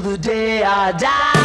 the day I die.